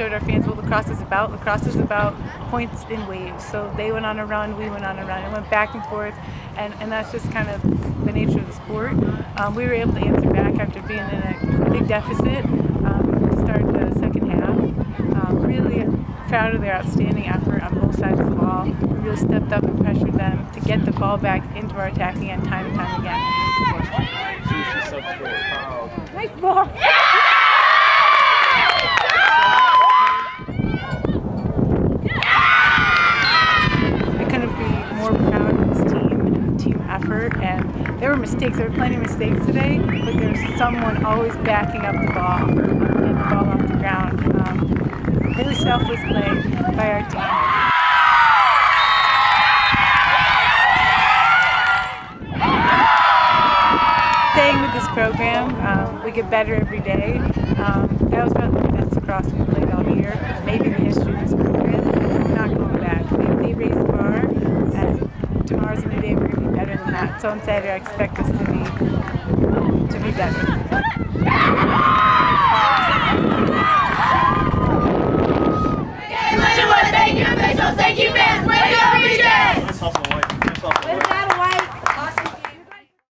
showed our fans what lacrosse is about. Lacrosse is about points in waves. So they went on a run, we went on a run. It went back and forth, and, and that's just kind of the nature of the sport. Um, we were able to answer back after being in a big deficit. Um, start the second half. Um, really proud of their outstanding effort on both sides of the ball. We really stepped up and pressured them to get the ball back into our attacking end time and time again. Nice ball. I couldn't be more proud of this team and effort. And there were mistakes. There were plenty of mistakes today, but there's someone always backing up the ball, and the ball off the ground. Um, really selfless play by our team. Staying with this program, um, we get better every day. Um, that was probably the best lacrosse we played all year, maybe in the history of this program. Not going back. They raised the bar, and tomorrow's a new day better than that. So on Saturday, I expect us to be to be better. Thank you, officials. Thank you.